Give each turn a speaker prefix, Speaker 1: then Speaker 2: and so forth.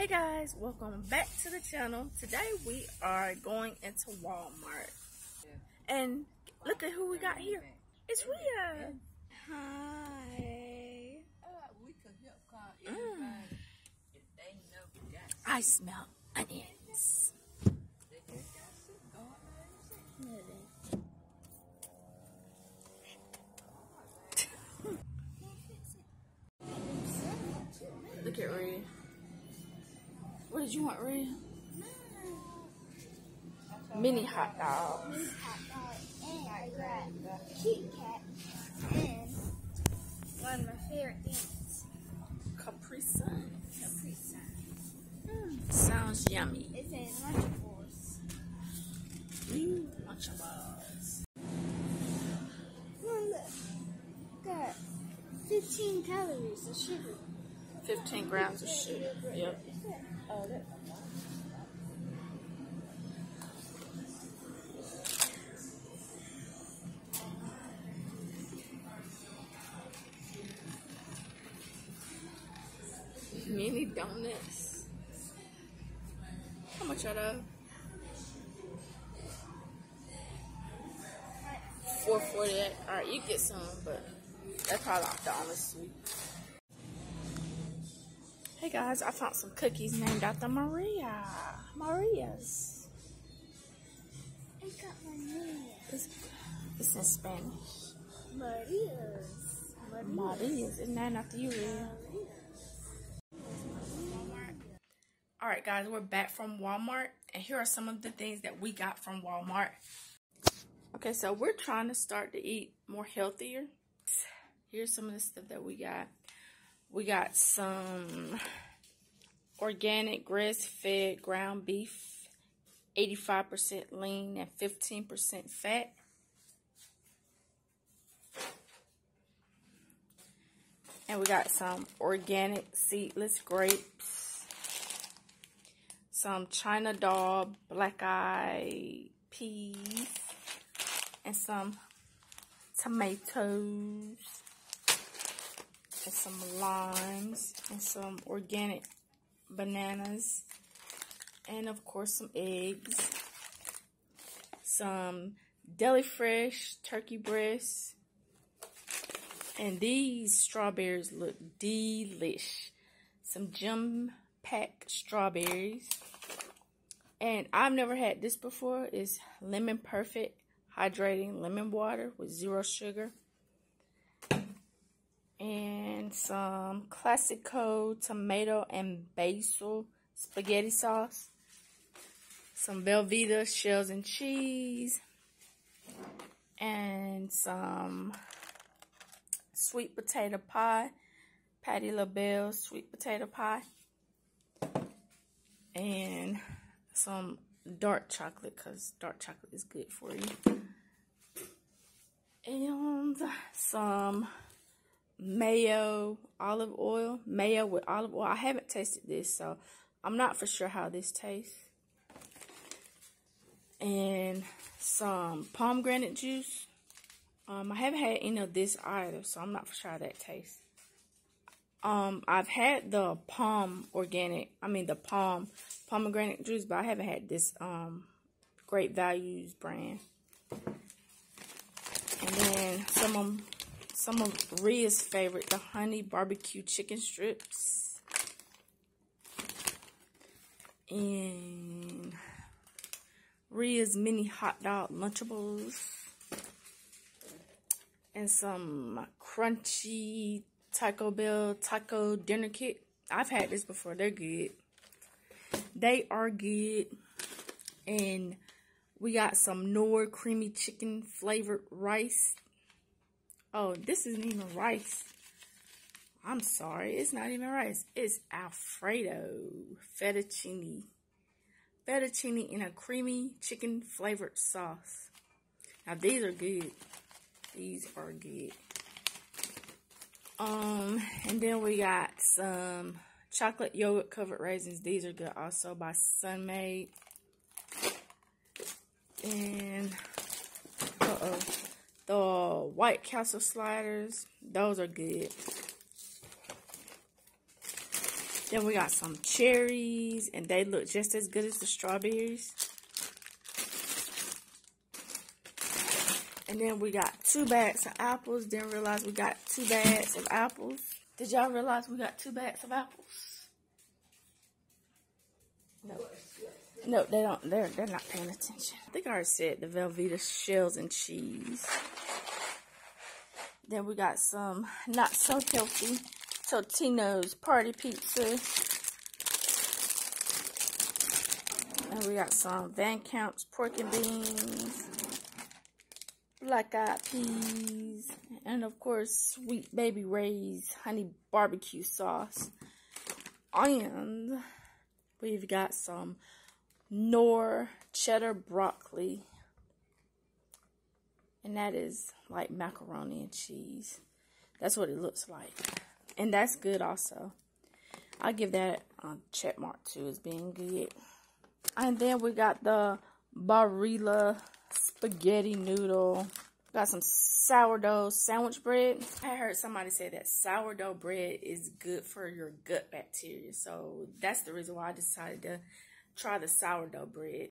Speaker 1: Hey guys, welcome back to the channel. Today we are going into Walmart. And look at who we got here. It's Ria. Hi. Mm. I smell onions. Look at Ria. What did you want, Ria? Mini hot dogs.
Speaker 2: Mini hot dog, and I grabbed Kit Kat, and one of my favorite things,
Speaker 1: Capri Sun.
Speaker 2: Capri Sun. Hmm.
Speaker 1: Sounds yummy.
Speaker 2: It's in Lunchables.
Speaker 1: Ooh, mm, Lunchables.
Speaker 2: Look, look, got 15 calories of sugar.
Speaker 1: 15 grams of sugar. Yep.
Speaker 2: Oh.
Speaker 1: Mini donuts. How much are those? Four forty eight. Alright, you get some, but that's probably not the only sweet. Hey guys, I found some cookies named after Maria. Maria's.
Speaker 2: I got.
Speaker 1: It's, it's in Spanish.
Speaker 2: Maria's.
Speaker 1: Maria's. It's named after you, Maria. Alright guys, we're back from Walmart and here are some of the things that we got from Walmart. Okay, so we're trying to start to eat more healthier. Here's some of the stuff that we got. We got some organic grass-fed ground beef, 85% lean and 15% fat. And we got some organic seedless grapes, some China doll black eye peas, and some tomatoes, and some limes, and some organic bananas, and of course some eggs, some deli fresh turkey breasts, and these strawberries look delish. Some gem pack strawberries. And I've never had this before. It's lemon perfect hydrating lemon water with zero sugar. And some Classico tomato and basil spaghetti sauce. Some Velveeta shells and cheese. And some sweet potato pie. Patti LaBelle sweet potato pie. And some dark chocolate because dark chocolate is good for you. And some mayo olive oil. Mayo with olive oil. I haven't tasted this, so I'm not for sure how this tastes. And some pomegranate juice. Um, I haven't had any of this either, so I'm not for sure how that tastes. Um, I've had the palm organic, I mean the palm pomegranate juice, but I haven't had this um Great Values brand. And then some of some of Ria's favorite, the honey barbecue chicken strips. And Ria's mini hot dog lunchables. And some crunchy Taco Bell taco dinner kit. I've had this before. They're good. They are good. And we got some Knorr creamy chicken flavored rice. Oh, this isn't even rice. I'm sorry. It's not even rice. It's Alfredo fettuccine. Fettuccine in a creamy chicken flavored sauce. Now, these are good. These are good. Um, and then we got some chocolate yogurt covered raisins. These are good also by Sun-Maid. And, uh-oh, the White Castle sliders. Those are good. Then we got some cherries, and they look just as good as the strawberries. And then we got two bags of apples. Didn't realize we got two bags of apples. Did y'all realize we got two bags of apples? No. No, they don't. They're they're not paying attention. I think I already said the Velveeta shells and cheese. Then we got some not so healthy Totino's party pizza. And we got some Van Camp's pork and beans, black eyed peas, and of course, sweet baby Ray's honey barbecue sauce. And we've got some Knorr cheddar broccoli. And that is like macaroni and cheese. That's what it looks like. And that's good also. I'll give that a check mark too as being good. And then we got the Barilla spaghetti noodle. Got some sourdough sandwich bread. I heard somebody say that sourdough bread is good for your gut bacteria. So that's the reason why I decided to try the sourdough bread.